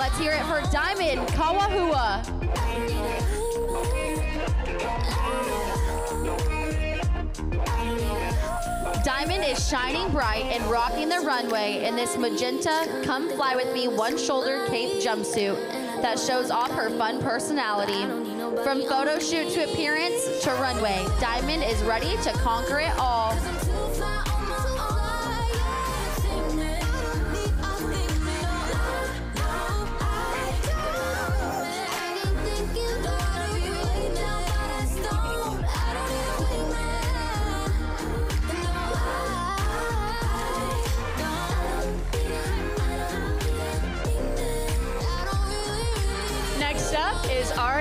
Let's hear it for Diamond Kawaauhau. Diamond is shining bright and rocking the runway in this magenta Come Fly With Me one shoulder cape jumpsuit that shows off her fun personality. From photo shoot to appearance to runway, Diamond is ready to conquer it all. Next up is our